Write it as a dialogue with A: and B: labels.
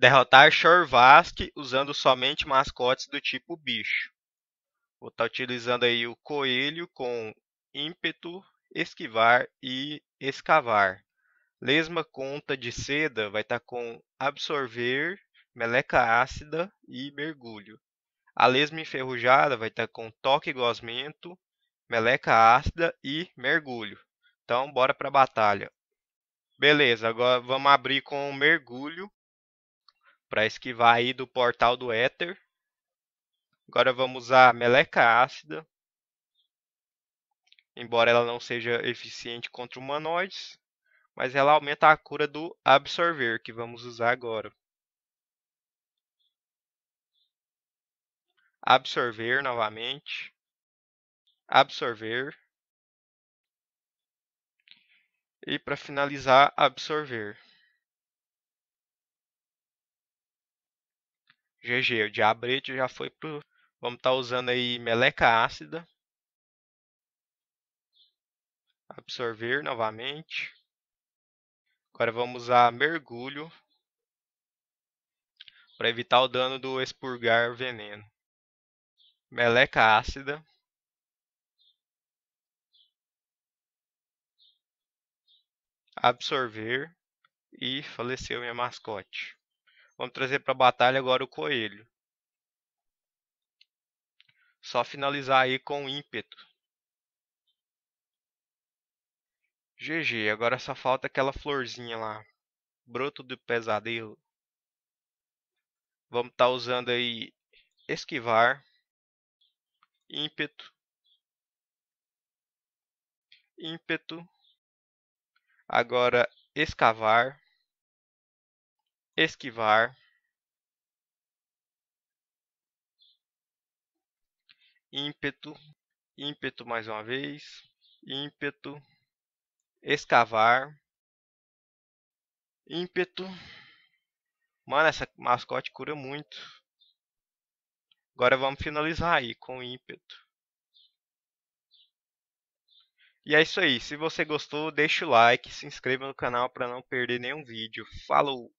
A: Derrotar Chorvask usando somente mascotes do tipo bicho. Vou estar tá utilizando aí o coelho com ímpeto, esquivar e escavar. Lesma conta de seda vai estar tá com absorver, meleca ácida e mergulho. A lesma enferrujada vai estar tá com toque gosmento, meleca ácida e mergulho. Então, bora para a batalha. Beleza, agora vamos abrir com mergulho para esquivar aí do portal do éter. Agora vamos usar meleca ácida. Embora ela não seja eficiente contra humanoides, mas ela aumenta a cura do absorver, que vamos usar agora. Absorver novamente. Absorver. E para finalizar, absorver. GG, o diabrete já foi pro. Vamos estar tá usando aí meleca ácida. Absorver novamente. Agora vamos usar mergulho para evitar o dano do expurgar veneno. Meleca ácida. Absorver e faleceu minha mascote. Vamos trazer para a batalha agora o coelho. Só finalizar aí com ímpeto. GG, agora só falta aquela florzinha lá. Broto do pesadelo. Vamos estar tá usando aí esquivar, ímpeto, ímpeto, agora escavar, esquivar, ímpeto, ímpeto mais uma vez, ímpeto, escavar, ímpeto. Mano, essa mascote cura muito. Agora vamos finalizar aí com ímpeto. E é isso aí. Se você gostou, deixa o like, se inscreva no canal para não perder nenhum vídeo. Falou!